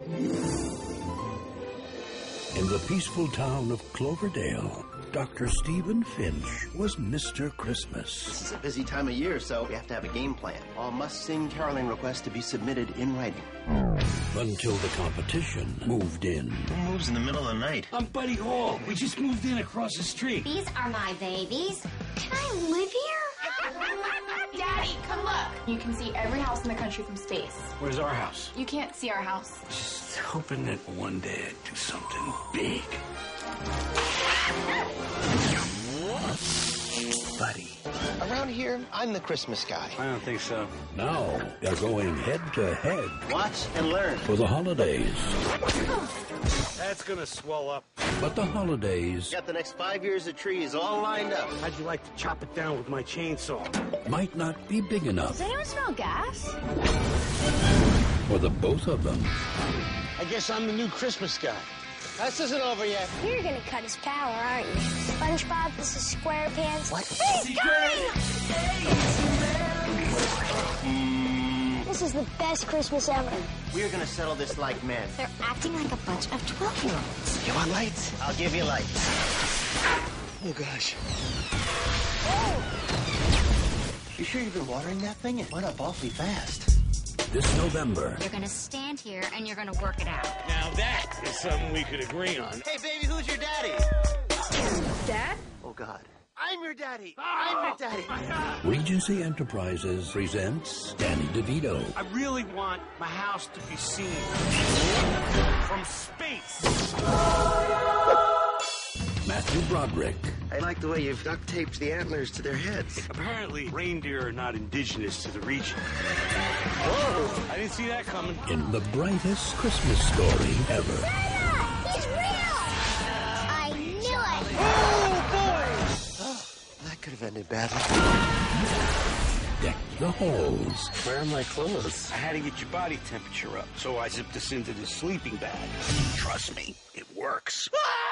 In the peaceful town of Cloverdale, Dr. Stephen Finch was Mr. Christmas. This is a busy time of year, so we have to have a game plan. All must-sing caroling requests to be submitted in writing. Until the competition moved in. Who moves in the middle of the night? I'm Buddy Hall. We just moved in across the street. These are my babies. Can I live here? Come look. You can see every house in the country from space. Where's our house? You can't see our house. Just hoping that one day I'd do something big. Around here, I'm the Christmas guy. I don't think so. Now they're going head to head Watch and learn. for the holidays. That's gonna swell up. But the holidays Got the next five years of trees all lined up. How'd you like to chop it down with my chainsaw? might not be big enough Does anyone smell gas? for the both of them. I guess I'm the new Christmas guy. This isn't over yet. You're gonna cut his power, aren't you? SpongeBob, this is SquarePants. What? He's coming! This is the best Christmas ever. We're gonna settle this like men. They're acting like a bunch of 12 year olds. You want lights? I'll give you lights. Oh gosh. Oh! You sure you've been watering that thing? It went up awfully fast. This November, You're gonna stand here and you're gonna work it out. Now that is something we could agree on. Hey baby, who's your daddy? Dad? Oh God. I'm your daddy. Oh, I'm your daddy. Regency Enterprises presents Danny DeVito, I really want my house to be seen from space. Matthew Broderick, I like the way you've duct taped the antlers to their heads. Apparently, reindeer are not indigenous to the region. Whoa! I didn't see that coming. in the brightest Christmas story ever. He's real! I knew it. O boy. That could have ended badly. Deck the halls Where are my clothes? I had to get your body temperature up, so I zipped this into this sleeping bag. Trust me, it works. it!